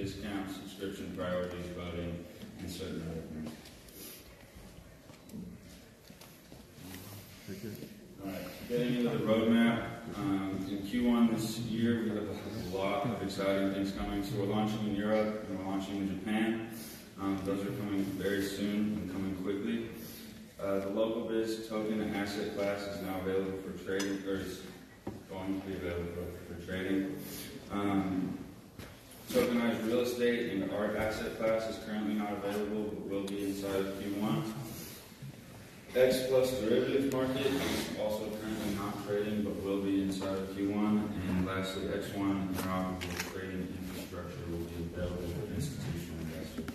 discounts, subscription priorities, voting, and certain other things. Getting into the roadmap, um, in Q1 this year, we have a lot of exciting things coming. So we're launching in Europe and we're launching in Japan. Um, those are coming very soon and coming quickly. Uh, the local biz token asset class is now available for trading, or is going to be available for, for trading. Um, tokenized real estate and art asset class is currently not available, but will be inside of Q1. X plus derivatives market is also currently not trading, but will be inside of Q1. And lastly, X1 interoperable trading infrastructure will be available for institutional investors.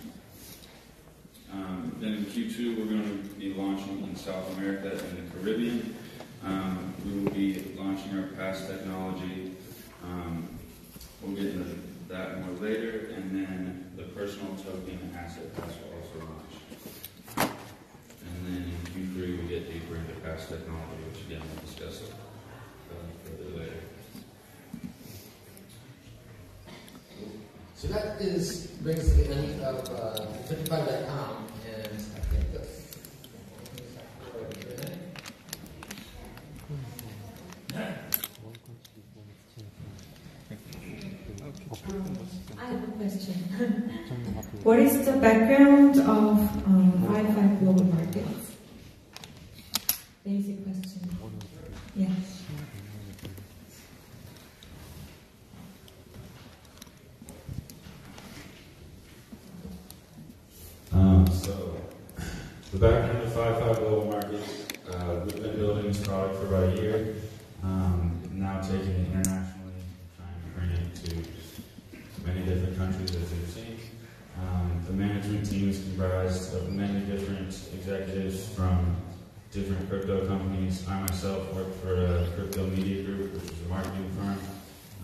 Um, then in Q2, we're going to be launching in South America and the Caribbean. Um, we will be launching our PASS technology. Um, we'll get into that more later. And then the personal token asset class will also launch. And then in Q3, we get deeper into PASS technology, which again, we'll discuss uh, further later. So that is brings to the end of uh, 55.com, and I think that's. I have a question. what is the background of um, 55 global markets? Basic question. Yeah. Um, so, the background of 5.5 Global Markets, uh, we've been building this product for about a year, um, now taking it internationally, trying to bring it to many different countries as you've seen. Um, the management team is comprised of many different executives from different crypto companies. I myself work for a crypto media group, which is a marketing firm.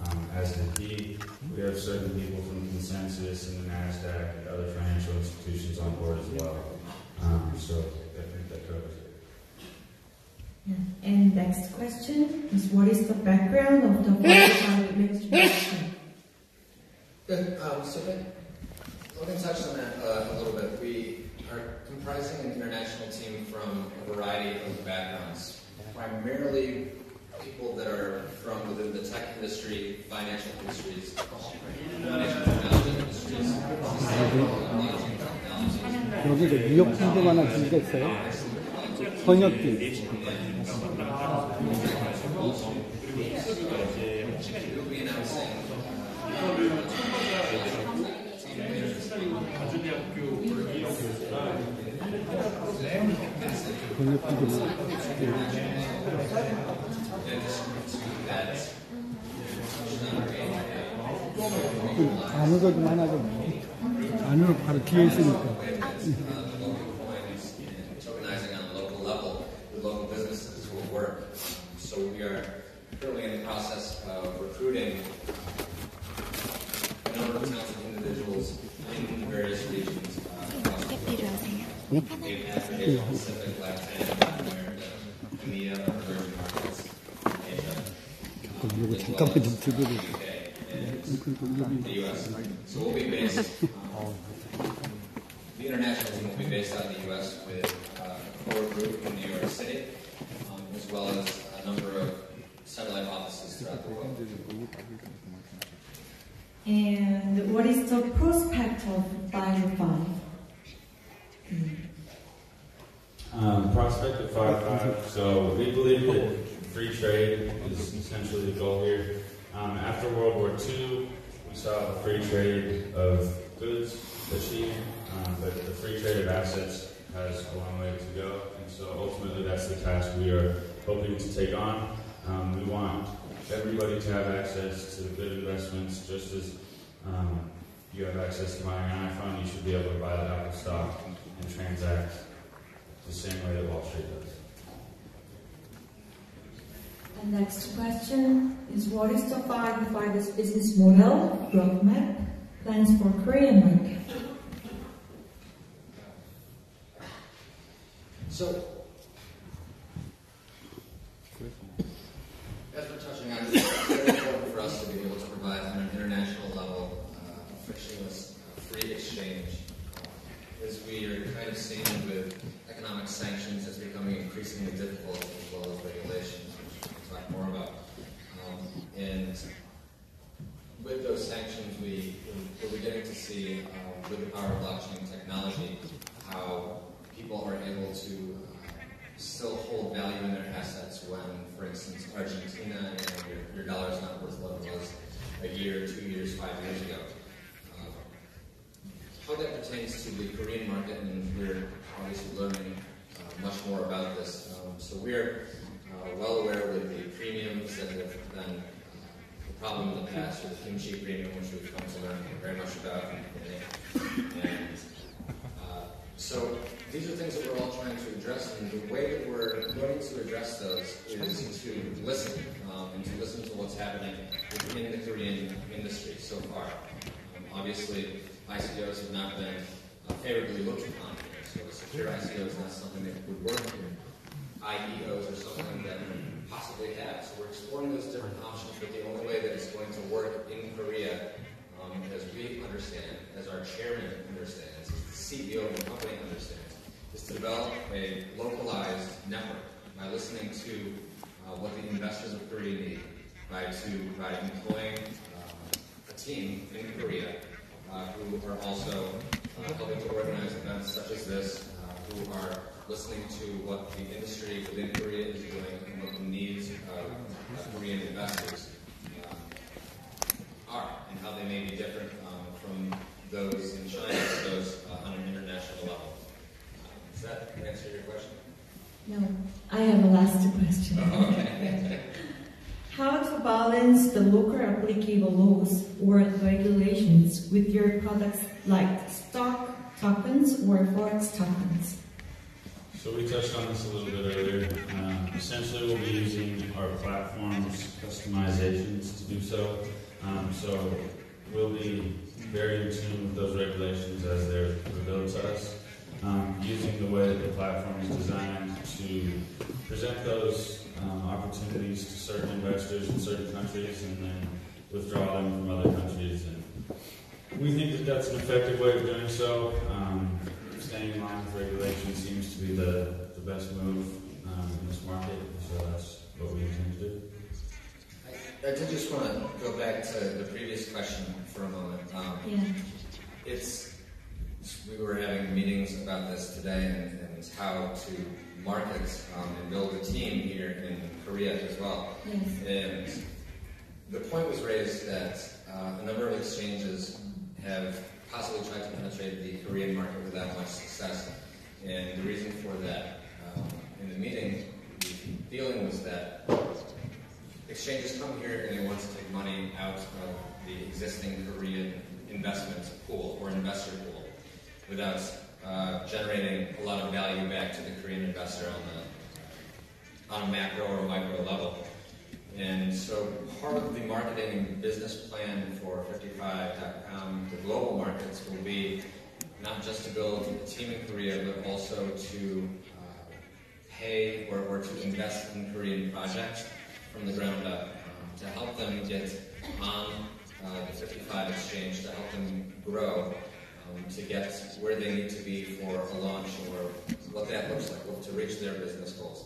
Um, as did he, we have certain people from Consensus and the NASDAQ and other financial institutions on board as well. Um, so I think that covers it. yeah. And next question is what is the background of the 55 administration? Good. Um, so that, Logan touched on that uh, a little bit. We are comprising an international team from a variety of backgrounds, primarily people that are from within the tech industry, financial industries, financial technology industries. 여기서 미역국도 하나 주겠어요? 번역기. 아는 거좀 하나 좀. 안으로 바로 뒤에 있으니까 So we'll be based. the international team will be based out of the U.S. with uh, a core group in New York City, um, as well as a number of satellite offices throughout the world. And what is the prospect of Bio5? Um, prospect of Five Five. So we believe that free trade is essentially the goal here. Um, after World War II, we saw the free trade of goods achieved, um, but the free trade of assets has a long way to go. And so ultimately, that's the task we are hoping to take on. Um, we want everybody to have access to good investments, just as um, you have access to buying an iPhone, you should be able to buy the Apple stock and transact the same way that Wall Street does. The next question is what is the five Fiver's business model, roadmap, plans for Korean market? So, as we're touching on, it's very important for us to be able to provide on an international level uh, frictionless free exchange. As we are kind of seeing with economic sanctions, it's becoming increasingly difficult as well as regulations, talk more about. Um, and with those sanctions, we, we're beginning to see, uh, with the power of blockchain technology, how people are able to uh, still hold value in their assets when, for instance, Argentina, and your, your dollar is not worth what it was a year, two years, five years ago. Uh, how that pertains to the Korean market, and we're obviously learning uh, much more about this. Um, so we're uh, well aware with the premiums that have been the problem in the past with the kimchi premium, which we've come to learn very much about. And uh, so these are things that we're all trying to address, and the way that we're going to address those is to listen um, and to listen to what's happening within the Korean industry so far. Um, obviously, ICOs have not been uh, favorably looked upon here, so secure ICO is not something that would work here. IEOs or something that possibly have, so we're exploring those different options, but the only way that it's going to work in Korea, um, as we understand, as our chairman understands, as the CEO of the company understands, is to develop a localized network by listening to uh, what the investors of Korea need, by, to, by employing uh, a team in Korea uh, who are also uh, helping to organize events such as this, uh, who are listening to what the industry within Korea is doing and what the needs of Korean investors uh, are, and how they may be different um, from those in China, those uh, on an international level. Uh, Does that answer your question? No, I have a last question. Okay. How to balance the local applicable laws or regulations with your products like stock tokens or forex tokens? So we touched on this a little bit earlier. Um, essentially, we'll be using our platform's customizations to do so. Um, so we'll be very in tune with those regulations as they're revealed to us. Um, using the way that the platform is designed to present those um, opportunities to certain investors in certain countries and then withdraw them from other countries. And we think that that's an effective way of doing so. Um, staying in line with regulation seems to be the, the best move um, in this market, so that's what we intend to do. I, I did just want to go back to the previous question for a moment. Um, Yeah. It's we were having meetings about this today and, and how to market um, and build a team here in Korea as well. Yes. And the point was raised that uh, a number of exchanges have possibly tried to penetrate the Korean market without much success. And the reason for that um, in the meeting, the feeling was that exchanges come here and they want to take money out of the existing Korean investment pool or investor pool without uh, generating a lot of value back to the Korean investor on the on a macro or micro level. And so part of the marketing business plan for 55.com, the global markets, will be not just to build a team in Korea, but also to uh, pay or, or to invest in Korean projects from the ground up, um, to help them get on uh, the 55 exchange, to help them grow, um, to get where they need to be for a launch or what that looks like, to reach their business goals.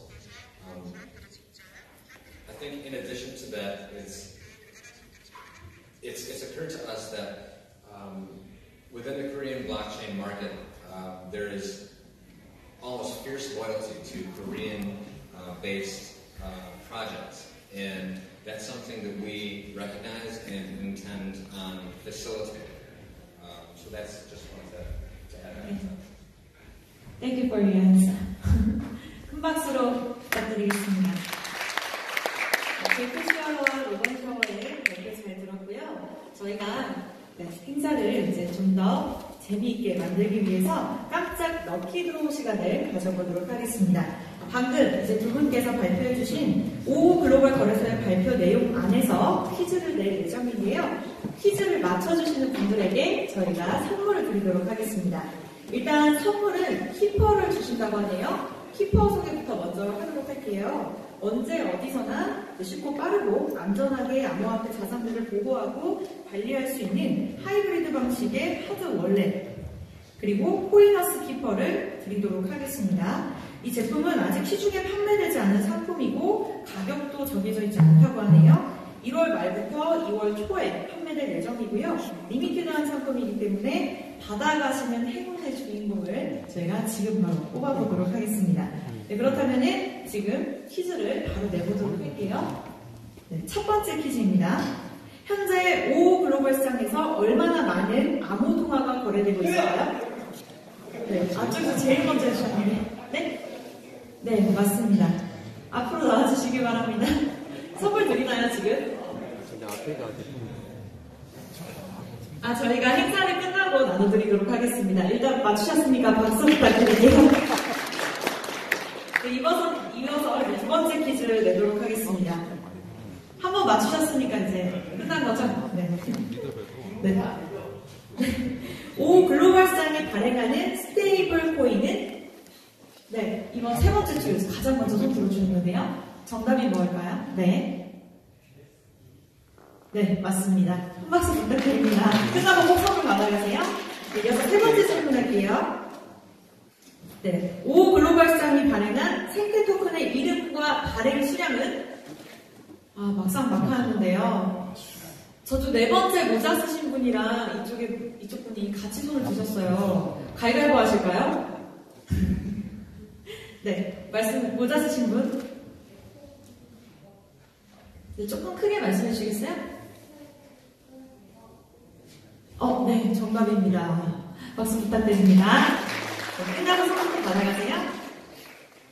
Um, I think in addition to that, it's, it's, it's occurred to us that um, within the Korean blockchain market, uh, there is almost fierce loyalty to Korean-based uh, projects. And that's something that we recognize and intend on facilitating. Um, so that's just wanted to, to add that. Thank you for your answer. 큰 박수로 부탁드리겠습니다. 제프 샤워와 로건 샤워를 이렇게 잘 들었고요. 저희가 네, 행사를 이제 좀 더 재미있게 만들기 위해서 깜짝 럭키 드로우 시간을 가져보도록 하겠습니다. 방금 이제 두 분께서 발표해주신 오 글로벌 거래소의 발표 내용 안에서 퀴즈를 낼 예정인데요. 퀴즈를 맞춰주시는 분들에게 저희가 선물을 드리도록 하겠습니다. 일단 선물은 키퍼를 주신다고 하네요. 키퍼 소개부터 먼저 하도록 할게요. 언제 어디서나 쉽고 빠르고 안전하게 암호화폐 자산들을 보호하고 관리할 수 있는 하이브리드 방식의 하드 월렛 그리고 코인하스 키퍼를 드리도록 하겠습니다. 이 제품은 아직 시중에 판매되지 않은 상품이고 가격도 정해져 있지 않다고 하네요. 1월 말부터 2월 초에 판매될 예정이고요. 리미티드한 상품이기 때문에 받아가시는 행운의 주인공을 저희가 지금 바로 뽑아보도록 하겠습니다. 네, 그렇다면 지금 퀴즈를 바로 내보도록 할게요. 네, 첫 번째 퀴즈입니다. 현재 오 글로벌 시장에서 얼마나 많은 암호 통화가 거래되고 있을까요? 네, 앞쪽에서 제일 먼저 해주셨는데. 네? 네, 맞습니다. 앞으로 나와주시기 바랍니다. 선물 드리나요, 지금? 아, 저희가 행사를 끝나고 나눠드리도록 하겠습니다. 일단 맞추셨으니까 박수 부탁드릴게요. 네, 이어서, 이어서 이제 두 번째 내도록 하겠습니다. 한번 맞추셨으니까 이제 끝난 거죠? 네. 네. 오 글로벌 시장에 발행하는 스테이블 코인은 네, 이번 세 번째 줄에서 가장 먼저 손 들어주는 건데요. 정답이 뭘까요? 네. 네, 맞습니다. 한 박수 부탁드립니다. 끝나고 꼭 선물 받아가세요. 네, 이어서 세 번째 질문 할게요. 네, 오 글로벌 시장이 발행한 생태 토큰의 이름과 발행 수량은 아, 막상 막하는데요. 저도 네 번째 모자 쓰신 분이랑 이쪽에, 이쪽 분이 같이 손을 드셨어요. 가위바위보 하실까요? 네, 말씀, 모자 쓰신 분. 네, 조금 크게 말씀해 주시겠어요? 어, 네, 정답입니다. 박수 부탁드립니다. 네, 끝나고 선물 받아가세요.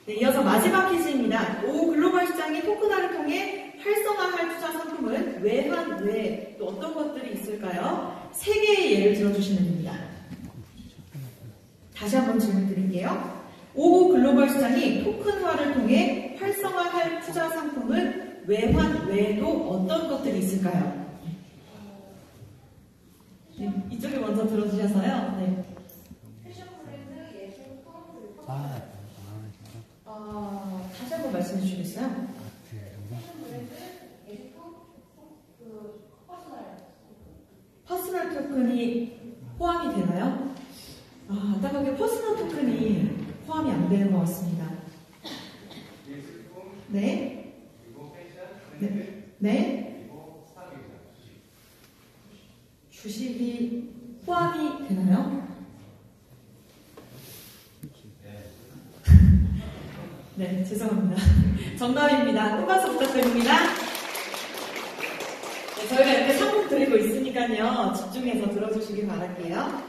네, 이어서 마지막 퀴즈입니다. 오 글로벌 시장이 토큰화를 통해 활성화할 투자 상품은 외환 외에 또 어떤 것들이 있을까요? 세 개의 예를 들어주시면 됩니다. 다시 한번 질문 드릴게요. 오 글로벌 시장이 토큰화를 통해 활성화할 투자 상품은 외환 외에도 어떤 것들이 있을까요? 네, 이쪽에 먼저 들어주셔서요. 네. 주시겠어요? 퍼스널 토큰이 포함이 되나요? 아, 안타깝게 퍼스널 토큰이 포함이 안 되는 것 같습니다. 네? 네? 네? 주식이 포함이 되나요? 네, 죄송합니다. 정답입니다. 똑박수 부탁드립니다. 네, 저희가 이렇게 상품 드리고 있으니까요. 집중해서 들어주시기 바랄게요.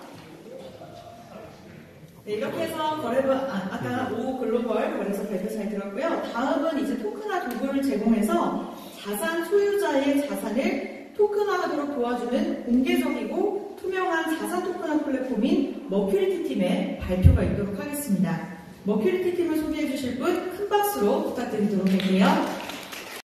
네, 이렇게 해서 거래부, 아, 아까 오 글로벌 거래소 발표 잘 들었고요. 다음은 이제 토큰화 도구를 제공해서 자산 소유자의 자산을 토큰화하도록 도와주는 공개적이고 투명한 자산 토큰화 플랫폼인 머큐리티 팀의 발표가 있도록 하겠습니다. 머큐리티 팀을 소개해 주실 분 큰 박수로 부탁드리도록 할게요.